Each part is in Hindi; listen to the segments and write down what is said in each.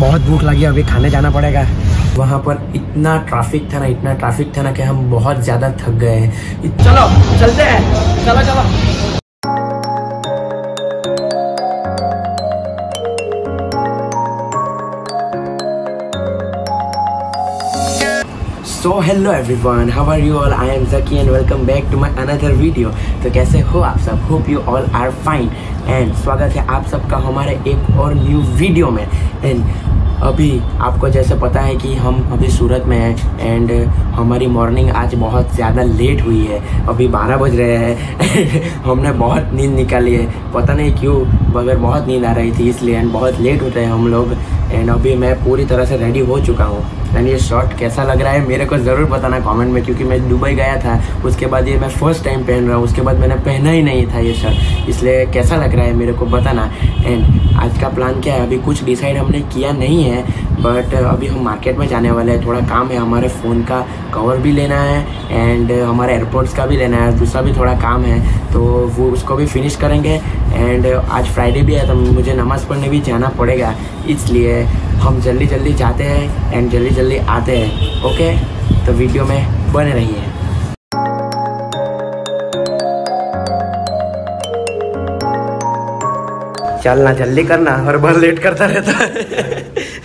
बहुत भूख लगी, अभी खाने जाना पड़ेगा। वहाँ पर इतना ट्रैफ़िक था ना, इतना ट्रैफ़िक था ना कि हम बहुत ज़्यादा थक गए हैं। चलो, चलते हैं। चलो चलो। So hello everyone how are you all I am Zaki and welcome back to my another video तो कैसे हो आप सब? Hope you all are fine and स्वागत है आप सबका हमारे एक और न्यू वीडियो में। एंड अभी आपको जैसे पता है कि हम अभी सूरत में हैं एंड हमारी मॉर्निंग आज बहुत ज़्यादा लेट हुई है। अभी 12 बज रहे हैं। हमने बहुत नींद निकाली है। पता नहीं क्यों, मगर बहुत नींद आ रही थी इसलिए एंड बहुत लेट हो रहे हैं हम लोग। एंड अभी मैं पूरी तरह से रेडी हो चुका हूँ। एंड ये शर्ट कैसा लग रहा है, मेरे को ज़रूर बताना कमेंट में, क्योंकि मैं दुबई गया था। उसके बाद ये मैं फ़र्स्ट टाइम पहन रहा हूँ। उसके बाद मैंने पहना ही नहीं था ये शर्ट इसलिए कैसा लग रहा है मेरे को बताना। एंड आज का प्लान क्या है? अभी कुछ डिसाइड हमने किया नहीं है। बट अभी हम मार्केट में जाने वाले हैं। थोड़ा काम है, हमारे फ़ोन का कवर भी लेना है एंड हमारे एयरपोर्ट्स का भी लेना है। दूसरा भी थोड़ा काम है तो वो उसको भी फिनिश करेंगे एंड आज फ्राइडे भी है तो मुझे नमाज़ पढ़ने भी जाना पड़ेगा। इसलिए हम जल्दी जल्दी जाते हैं एंड जल्दी जल्दी आते हैं ओके तो वीडियो में बने रहिए। चलना जल्दी करना, हर बार लेट करता रहता है।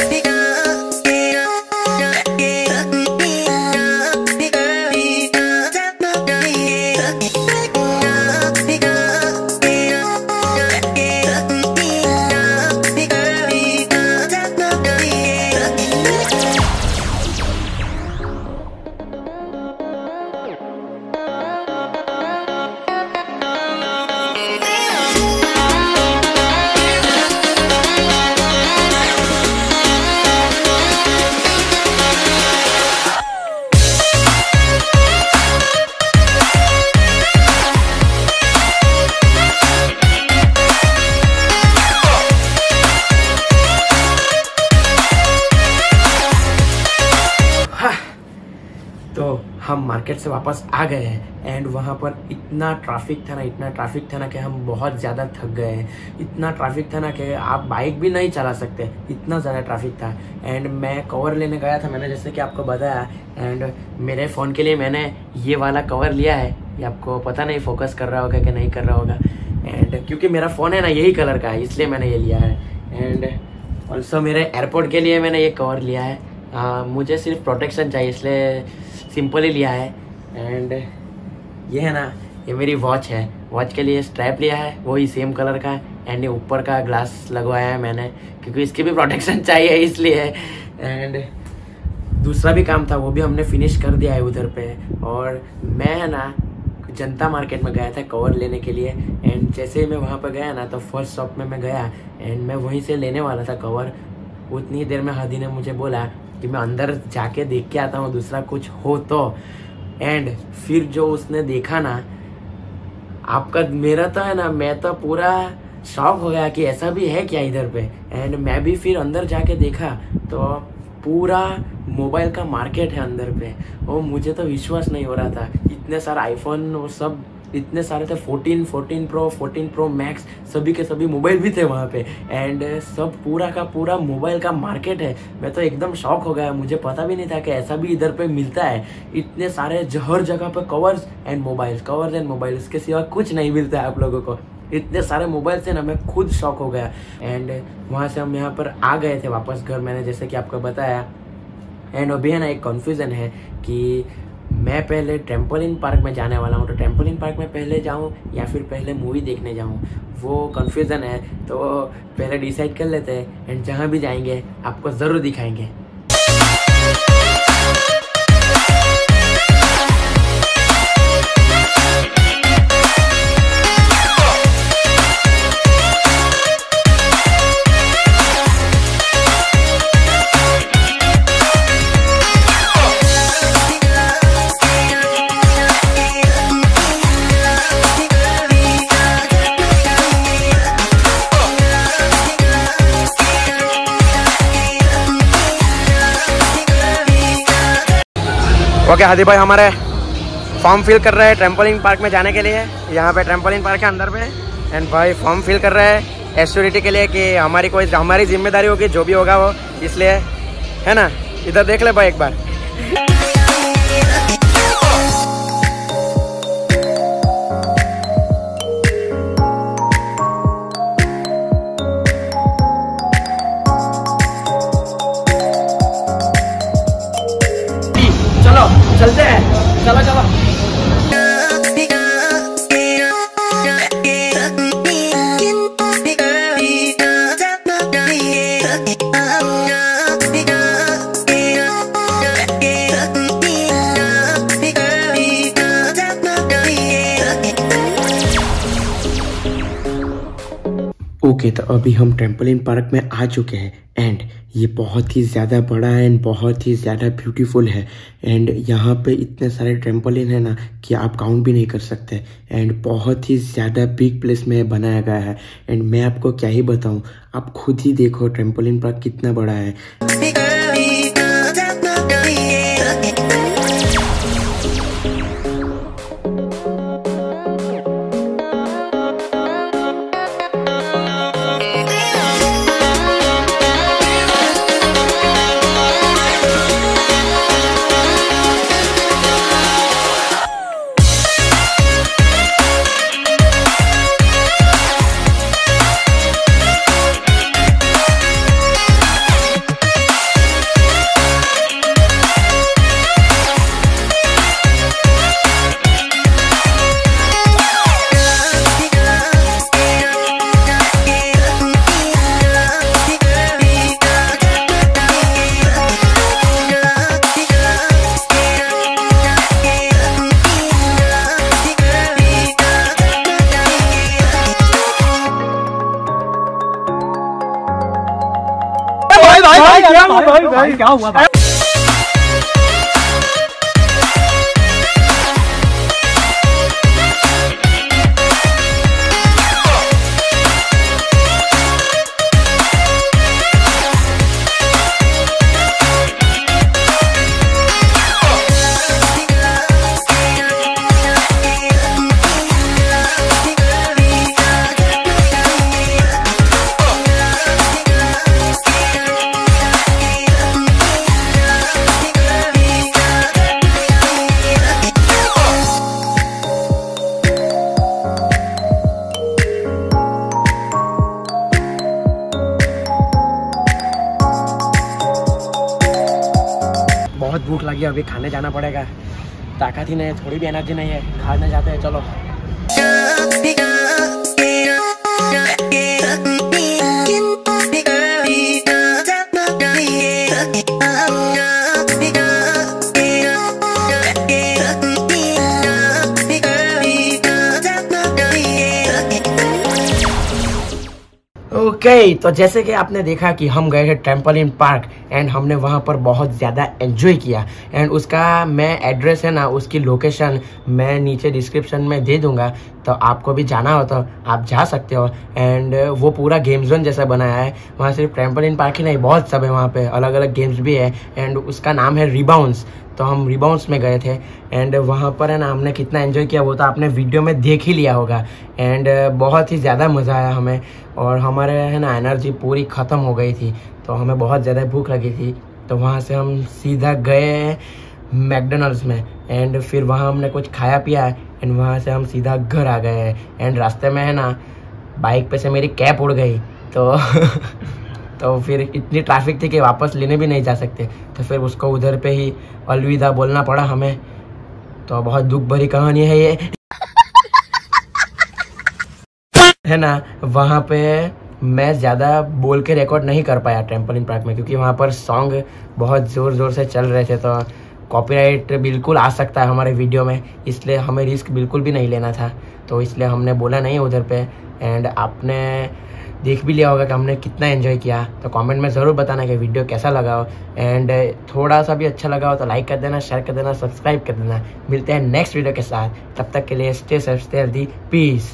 हम मार्केट से वापस आ गए हैं एंड वहाँ पर इतना ट्रैफ़िक था ना इतना ट्रैफ़िक था ना कि हम बहुत ज़्यादा थक गए हैं। इतना ट्रैफ़िक था ना कि आप बाइक भी नहीं चला सकते इतना ज़्यादा ट्रैफ़िक था। एंड मैं कवर लेने गया था मैंने जैसे कि आपको बताया एंड मेरे फ़ोन के लिए मैंने ये वाला कवर लिया है। ये आपको पता नहीं फोकस कर रहा होगा कि नहीं कर रहा होगा। एंड क्योंकि मेरा फ़ोन है ना यही कलर का है इसलिए मैंने ये लिया है। एंड ऑल्सो मेरे एयरपोर्ट के लिए मैंने ये कवर लिया है। आ, मुझे सिर्फ़ प्रोटेक्शन चाहिए इसलिए सिंपल ही लिया है। एंड ये है ना, ये मेरी वॉच है। वॉच के लिए स्ट्रैप लिया है वही सेम कलर का एंड ये ऊपर का ग्लास लगवाया है मैंने, क्योंकि इसकी भी प्रोटेक्शन चाहिए इसलिए। एंड दूसरा भी काम था, वो भी हमने फिनिश कर दिया है उधर पे। और मैं है ना, जनता मार्केट में गया था कवर लेने के लिए। एंड जैसे ही मैं वहाँ पर गया ना तो फ़र्स्ट शॉप में मैं गया। एंड मैं वहीं से लेने वाला था कवर उतनी देर में हदी ने मुझे बोला कि मैं अंदर जाके देख के आता हूँ, दूसरा कुछ हो तो। एंड फिर जो उसने देखा ना, आपका मेरा तो है ना, मैं तो पूरा शॉक हो गया कि ऐसा भी है क्या इधर पे? एंड मैं भी फिर अंदर जाके देखा तो पूरा मोबाइल का मार्केट है अंदर पे। और मुझे तो विश्वास नहीं हो रहा था। इतने सारे आईफोन वो सब इतने सारे थे 14, 14 प्रो 14 प्रो मैक्स सभी के सभी मोबाइल भी थे वहाँ पे। एंड सब पूरा का पूरा मोबाइल का मार्केट है। मैं तो एकदम शॉक हो गया। मुझे पता भी नहीं था कि ऐसा भी इधर पे मिलता है। इतने सारे हर जगह पे covers and mobile covers and mobile इसके सिवा कुछ नहीं मिलता है आप लोगों को। इतने सारे मोबाइल थे ना मैं खुद शॉक हो गया। एंड वहाँ से हम यहाँ पर आ गए थे वापस घर। मैंने जैसे कि आपको बताया। एंड अभी है ना एक कन्फ्यूज़न है कि मैं पहले ट्रेम्पोलिन पार्क में जाने वाला हूँ तो ट्रेम्पोलिन पार्क में पहले जाऊँ या फिर पहले मूवी देखने जाऊँ? वो कन्फ्यूज़न है तो पहले डिसाइड कर लेते हैं। एंड जहाँ भी जाएँगे, आपको ज़रूर दिखाएँगे। ओके हादी भाई, हमारे फॉर्म फिल कर रहे हैं ट्रेम्पोलिन पार्क में जाने के लिए। यहाँ पे ट्रेम्पोलिन पार्क के अंदर में एंड भाई फॉर्म फिल कर रहे हैं एश्योरिटी के लिए कि हमारी कोई, हमारी ज़िम्मेदारी होगी, जो भी होगा वो, इसलिए, है ना? इधर देख ले भाई एक बार। ओके okay, तो अभी हम टेंपल इन पार्क में आ चुके हैं। एंड ये बहुत ही ज़्यादा बड़ा है एंड बहुत ही ज़्यादा ब्यूटीफुल है। एंड यहाँ पे इतने सारे ट्रेम्पोलिन है ना कि आप काउंट भी नहीं कर सकते। एंड बहुत ही ज़्यादा बिग प्लेस में बनाया गया है। एंड मैं आपको क्या ही बताऊँ, आप खुद ही देखो ट्रेम्पोलिन पर कितना बड़ा है। क्या हुआ भाई भूख लगी अभी खाने जाना पड़ेगा। ताकत ही नहीं है, थोड़ी भी एनर्जी नहीं है, खाने जाते हैं, चलो। ओके okay, तो जैसे कि आपने देखा कि हम गए थे ट्रैम्पोलिन पार्क एंड हमने वहाँ पर बहुत ज़्यादा एंजॉय किया। एंड उसका मैं एड्रेस है ना उसकी लोकेशन मैं नीचे डिस्क्रिप्शन में दे दूँगा। तो आपको भी जाना हो तो आप जा सकते हो। एंड वो पूरा गेम जोन जैसा बनाया है। वहाँ सिर्फ़ ट्रैम्पोलिन पार्क ही नहीं बहुत सब है वहाँ पे। अलग अलग गेम्स भी है। एंड उसका नाम है रिबाउंस तो हम रिबाउंस में गए थे एंड वहाँ पर है ना हमने कितना एंजॉय किया वो तो आपने वीडियो में देख ही लिया होगा एंड बहुत ही ज़्यादा मज़ा आया हमें, और हमारे है ना एनर्जी पूरी ख़त्म हो गई थी तो हमें बहुत ज़्यादा भूख लगी थी तो वहाँ से हम सीधा गए मैकडोनल्ड्स में एंड फिर वहाँ हमने कुछ खाया पिया एंड वहाँ से हम सीधा घर आ गए एंड रास्ते में है ना बाइक पे से मेरी कैप उड़ गई तो तो फिर इतनी ट्रैफ़िक थी कि वापस लेने भी नहीं जा सकते। तो फिर उसको उधर पे ही अलविदा बोलना पड़ा हमें। तो बहुत दुख भरी कहानी है ये। है ना? वहाँ पे मैं ज़्यादा बोल के रिकॉर्ड नहीं कर पाया ट्रैम्पोलिन पार्क में, क्योंकि वहाँ पर सॉन्ग बहुत ज़ोर ज़ोर से चल रहे थे तो कॉपीराइट बिल्कुल आ सकता है हमारे वीडियो में, इसलिए हमें रिस्क बिल्कुल भी नहीं लेना था। तो इसलिए हमने बोला नहीं उधर पे एंड आपने देख भी लिया होगा कि हमने कितना एंजॉय किया। तो कमेंट में ज़रूर बताना कि वीडियो कैसा लगा हो। एंड थोड़ा सा भी अच्छा लगा हो तो लाइक कर देना शेयर कर देना सब्सक्राइब कर देना। मिलते हैं नेक्स्ट वीडियो के साथ। तब तक के लिए stay safe stay healthy peace